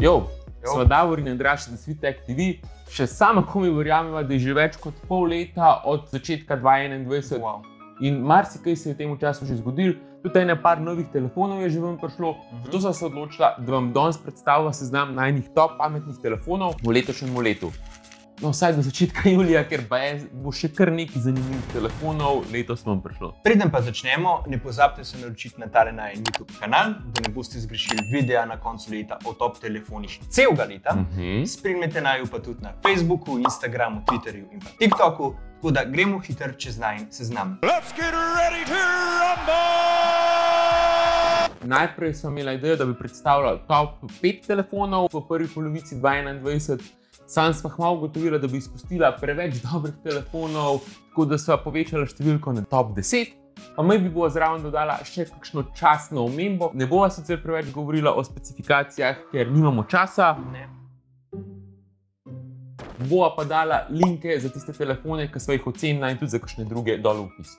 Jo, smo Davor in Andraš, da Svitek TV. Še sama komi verjamem, da je že več kot pol leta od začetka 2021 Wow. in marsikaj se je v tem času že zgodilo. Tudi ene par novih telefonov je že vam prišlo. Zato sem se odločila, da vam danes predstavim seznam najnih top pametnih telefonov v letošnjem letu. No, vsaj do začetka julija, ker je, bo še kar nekaj zanimivih telefonov letos vam prišlo. Preden pa začnemo, ne pozabite se naročiti na tale na YouTube kanal, da ne boste zgrešili videa na koncu leta o top telefonih celega leta. Mhm. Spremljate naju pa tudi na Facebooku, Instagramu, Twitterju in pa TikToku, tako da gremo hitro čez najn seznam. Najprej sem imela idejo, da bi predstavila top 5 telefonov v prvi polovici 2021. Sam sem malo ugotovila, da bi izpustila preveč dobrih telefonov, tako da sva povečala številko na top 10. Pa mi bi bo zraven dodala še kakšno časno omembo. Ne bova sicer preveč govorila o specifikacijah, ker nimamo časa. Ne. Bova pa dala linke za tiste telefone, ki sva jih ocenila in tudi za kakšne druge dol v opis.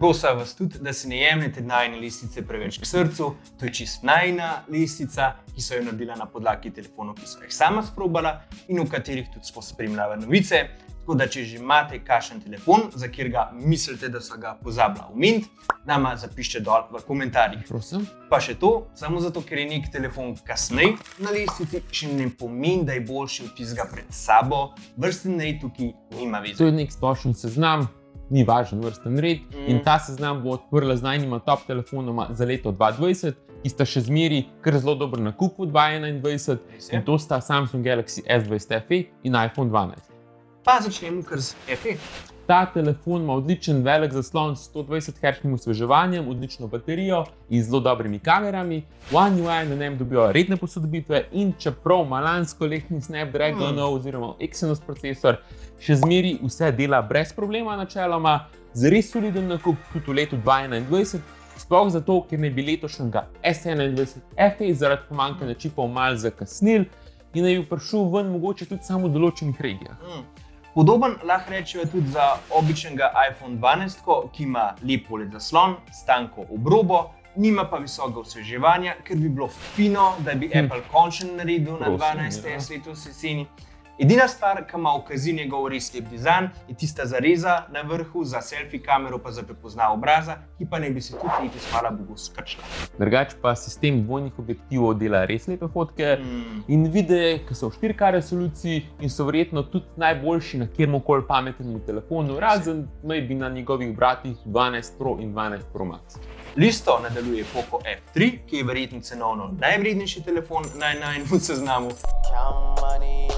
Prosim vas tudi, da se ne jemljete najne listice preveč k srcu. To je čist najna listica, ki so jo naredila na podlagi telefonov, ki so jih sama sprobala in v katerih tudi smo spremljali novice. Tako da, če že imate kakšen telefon, za katerega mislite, da so ga pozabila umint, nama zapišite dol v komentarjih. Prosim. Pa še to, samo zato, ker je nek telefon kasneje na listici, še ne pomeni, da je boljši od tistega pred sabo. Vrsten red tukaj nima To veze. je nek splošen seznam, ni važen vrsten red. Mm. In ta seznam bo odprla z najnjima top telefonoma za leto 2020, ki sta še zmeri kar zelo dober nakup v 2021. Res je. In to sta Samsung Galaxy S20 FE in iPhone 12. Pa začnemo kar z FE. Ta telefon ima odličen velik zaslon s 120 Hz osveževanjem, odlično baterijo in zelo dobrimi kamerami. One UI na njem dobijo redne posodobitve in čeprav ima lansko letni Snapdragonov oziroma Exynos procesor, še zmeri vse dela brez problema, načeloma, z res soliden nakup tudi v letu 2021. Sploh zato, ker ne bi letošnjega S21 FE zaradi pomankanja čipov malo zakasnil in naj bi prišel ven mogoče tudi samo v določenih regijah. Mm. Podoben lahko rečemo tudi za običajnega iPhone 12, ki ima lep polet zaslon, stanko obrobo, nima pa visokega osveževanja, ker bi bilo fino, da bi Hm. Apple končno naredil na Prosim, 12. ja. S letos jeseni. Edina stvar, ki ima ukazil njegov res lep dizajn, je tista zareza na vrhu za selfie kamero, pa za prepoznavo obraza, ki pa ne bi se tudi letos, hvala Bogu, skrčila. Drugač pa sistem dvojnih objektivov dela res lepe fotke. Mm. In videe, ki so v 4K resoluciji in so verjetno tudi najboljši na kjer koli pametnem telefonu, razen maybe na njegovih bratih 12 Pro in 12 Pro Max. Listo nadaljuje Poco F3, ki je verjetno cenovno najvrednejši telefon na najmanjšem seznamu, Count money,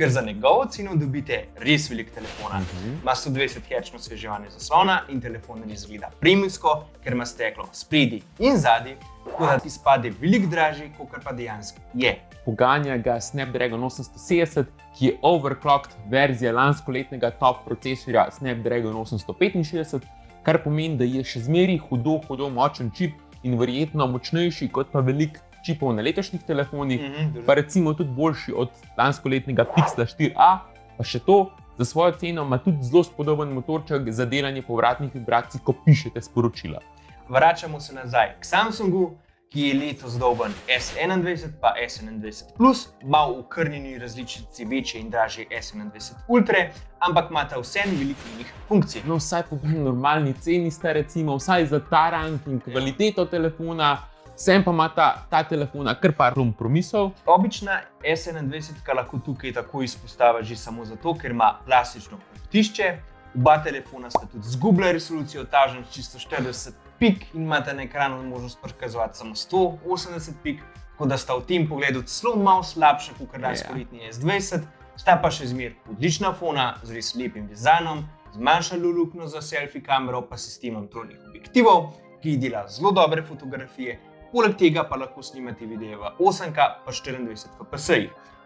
ker za njegovo ceno dobite res velik telefon. Ima 120 Hz osveževanje zaslona in telefon res izgleda premijsko, ker ima steklo spredi in zadnji, tako da ti spade veliko dražji, kot pa dejansko je. Poganja ga Snapdragon 870, ki je overclocked verzija lanskoletnega top procesorja Snapdragon 865, kar pomeni, da je še zmeraj hudo, hudo močen čip in verjetno močnejši kot pa velik čipov na letošnjih telefonih. Mhm, pa recimo tudi boljši od lanskoletnega Pixla 4a, pa še to, za svojo ceno ima tudi zelo spodoben motorček za delanje povratnih vibracij, ko pišete sporočila. Vračamo se nazaj k Samsungu, ki je letos doben S21 pa S21 Plus, malo v krnjeni različici večje in dražje S21 Ultra, ampak imata vseeno veliko njih funkcij. No, vsaj po normalni ceni sta, recimo, vsaj za ta rang in kvaliteto telefona, sem pa ima ta, ta telefona kar par kompromisov. Obična S21 lahko tukaj tako izpostavlja že samo zato, ker ima plastično optišče. Oba telefona sta tudi zgubila resolucijo, tažen čisto 40 pik in imata na ekranu možnost prikazovati samo 180 pik, tako da sta v tem pogledu celo malo slabša kot lanskoletni S20, sta pa še zmeraj odlična fona z res lepim dizajnom, zmanjšalo luknjo za selfie kamero, pa sistemom trojnih objektivov, ki dela zelo dobre fotografije, poleg tega pa lahko snimate videe v 8K pa 24 fps.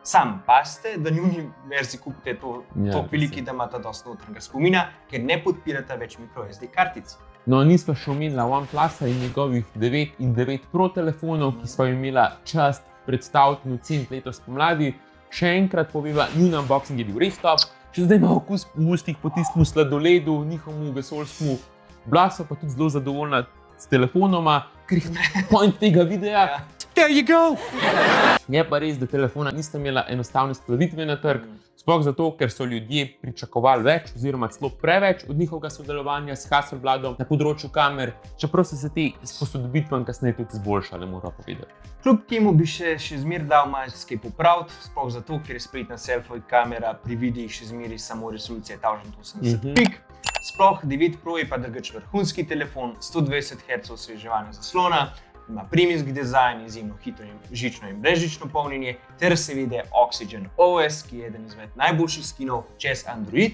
Sam paste, da njuni verziji kupite to, Ja, to veliki, da imata dosta notranjega spomina, ker ne podpirata več microSD kartic. No, nismo še omenili OnePlusa in njegovih 9 in 9 Pro telefonov, ki smo imeli čast predstaviti in oceniti letos pomladi. Še enkrat poveva, njun unboxing je bil res top, še zdaj ima okus v ustih po tistem sladoledu, njihovemu vesoljskemu. Bila so pa tudi zelo zadovoljna s telefonoma, ker jih point tega videa. Ja. There you go. Je pa res, da telefona nista imela enostavne skladitve na trg, sploh zato, ker so ljudje pričakovali več, oziroma celo preveč od njihovega sodelovanja s Hasselbladom na področju kamer, čeprav so se te s posodobitvami kasneje tudi izboljšale, moram povedati. Kljub temu bi še, še zmeraj dal marsikaj popraviti, sploh zato, ker je spletna selfie kamera pri videih še zmeraj samo resolucija 1080 Mhm. pik. Sploh 9 Pro je pa drugač vrhunski telefon, 120 Hz osveževanja zaslona, ima premijski dizajn, izjemno hitro in žično in brezžično polnjenje, ter seveda Oxygen OS, ki je eden izmed najboljših skinov čez Android.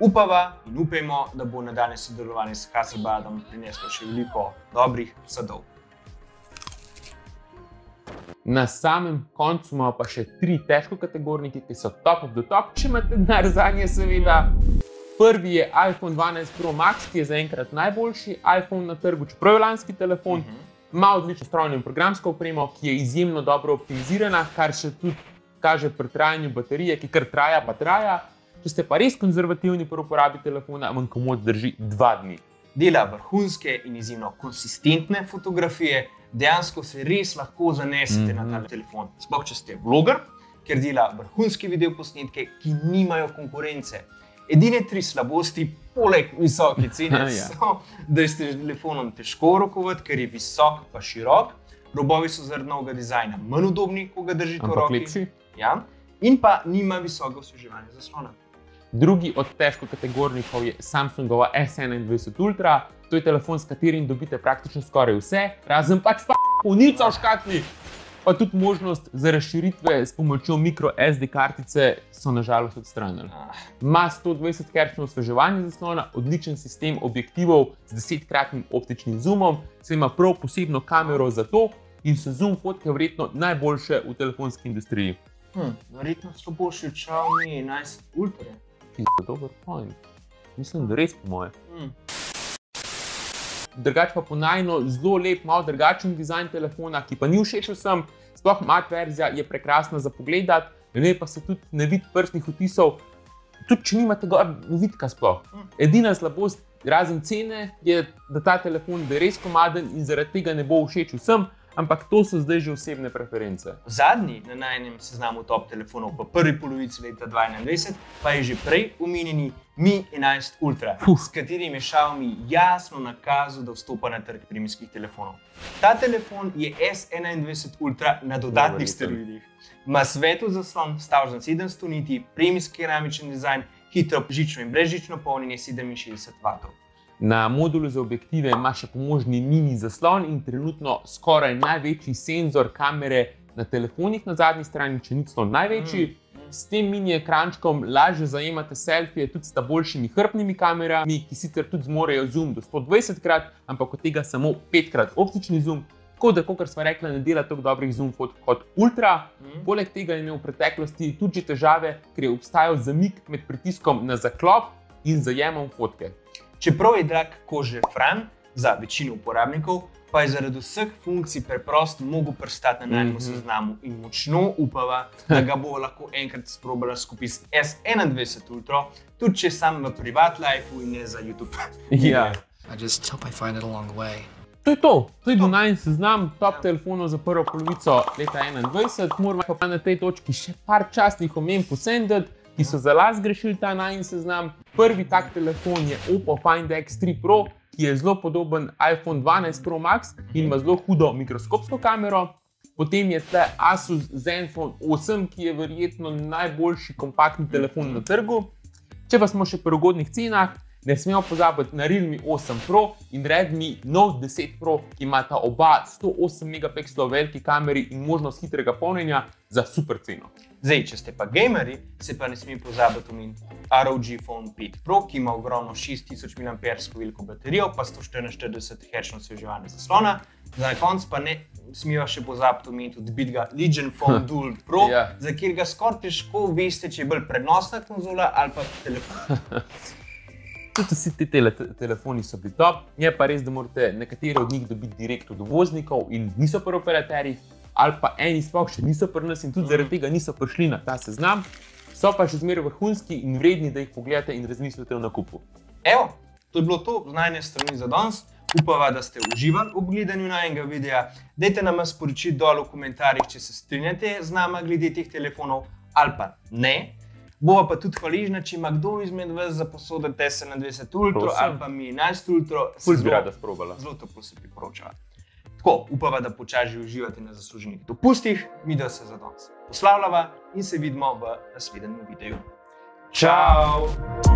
Upava in upajmo, da bo nadaljne sodelovanje s Hasselbladom prineslo še veliko dobrih sadov. Na samem koncu imamo pa še tri težko kategornike, ki so top of the top, če imate denar za nje, seveda. Prvi je iPhone 12 Pro Max, ki je zaenkrat najboljši iPhone na trgu, čeprav je lanski telefon. Ima odlično strojno in programsko opremo, ki je izjemno dobro optimizirana, kar še tudi kaže pri trajanju baterije, ki kar traja, pa traja. Če ste pa res konzervativni pri uporabi telefona, vam komod drži dva dni. dela vrhunske in izjemno konsistentne fotografije, dejansko se res lahko zanesete mm -hmm. na ta telefon. Sploh če ste vloger, ker dela vrhunske videoposnetke, ki nimajo konkurence. Edine tri slabosti, poleg visoke cene, Ja. so, da je s telefonom težko rokovati, ker je visok pa širok, robovi so zaradi novega dizajna manj udobni, ko ga držite v roki. Ja. In pa nima visokega osveževanja zaslona. Drugi od težko kategornikov je Samsungova S21 Ultra. To je telefon, s katerim dobite praktično skoraj vse, razen pač pa polnica v škatli. Pa tudi možnost za razširitve s pomočjo micro SD kartice so nažalost odstranili. Ah. Ima 120 Hz osveževanje zaslona, odličen sistem objektivov z 10-kratnim optičnim zoomom, se ima prav posebno kamero za to in so zoom fotke verjetno najboljše v telefonski industriji. Hm, verjetno so boljši od Xiaomi 11 Ultra. Pizda, dober point. Mislim, da res po moje. Hm. Drugač pa ponajno zelo lep, malo drugačen dizajn telefona, ki pa ni všeč vsem. Sploh mat verzija je prekrasna za pogled, ne pa se tudi ne vidi prstnih odtisov, tudi če nimate gor vidika sploh. Edina slabost, razen cene, je, da ta telefon je res komaden in zaradi tega ne bo všeč vsem, ampak to so zdaj že osebne preference. Zadnji na najnem seznamu top telefonov v prvi polovici leta 2021 pa je že prej omenjeni Mi 11 Ultra, Uf. s katerim je Xiaomi jasno nakazal, da vstopa na trg premijskih telefonov. Ta telefon je S21 Ultra na dodatnih steroidih. Ima svetu zaslon, stav za 700 niti, premijski keramičen dizajn, hitro žično in brezžično polnjenje 67 W. Na modulu za objektive ima še pomožni mini zaslon in trenutno skoraj največji senzor kamere na telefonih na zadnji strani, če ni celo največji. S tem mini ekrančkom lažje zajemate selfije tudi s boljšimi hrbtnimi kamerami, ki sicer tudi zmorejo zoom do 120 krat, ampak od tega samo 5 krat optični zoom. Tako da, kot smo rekli, ne dela tako dobrih zoom fotk kot ultra. Poleg tega je imel v preteklosti tudi težave, ker je obstajal zamik med pritiskom na zaklop in zajemom fotke. Čeprav je drag kože fran za večino uporabnikov, pa je zaradi vseh funkcij preprosto mogel prstati na najnem Mhm. seznamu in močno upava, da ga bo lahko enkrat sprobala skupaj s S21 Ultra, tudi če sam v privat lifeu in ne za YouTube. Ja. I just hope I find it along the way. To je to, to je najmanj seznam top Ja. telefonov za prvo polovico leta 2021. Moramo pa na tej točki še par častnih omen posendati, ki so za las grešili ta najmanj seznam. Prvi tak telefon je Oppo Find X3 Pro, ki je zelo podoben iPhone 12 Pro Max in ima zelo hudo mikroskopsko kamero. Potem je tle Asus Zenfone 8, ki je verjetno najboljši kompaktni telefon na trgu. Če pa smo še pri ugodnih cenah, ne smemo pozabiti na Realme 8 Pro in Redmi Note 10 Pro, ki imata oba 108 megapikslov veliki kameri in možnost hitrega polnjenja za super ceno. Zdaj, če ste pa gameri, se pa ne smete pozabiti omeniti ROG Phone 5 Pro, ki ima ogromno 6000 mAh veliko baterijo, pa 144 Hz osveževanje zaslona. Za konec pa ne smemo še pozabiti omeniti tudi bitga Legion Phone Dual Pro, Ja. za katerega skoraj težko veste, če je bolj prenosna konzola ali pa telefon. Tudi vsi ti tele, telefoni so bili top, je pa res, da morate nekatere od njih dobiti direkt od uvoznikov in niso pri operaterjih, ali pa eni sploh še niso pri nas in tudi zaradi tega niso prišli na ta seznam. So pa še zmeraj vrhunski in vredni, da jih pogledate in razmislite o nakupu. Evo, to je bilo to z najne strani za danes. Upava, da ste uživali v gledanju najnega videa. Dajte nam sporočiti dol v komentarjih, če se strinjate z nami glede teh telefonov ali pa ne. Bova pa tudi hvaležna, če ima kdo izmed vas za posodo TSN20 Ultra Prosim. ali pa mi 11 Ultra. Ful bi zelo- rada sprobala. Zelo to se priporoča. Tako, upava, da počasi uživate na zasluženih dopustih, mi da se za danes poslavljava in se vidimo v naslednjem videu. Ciao!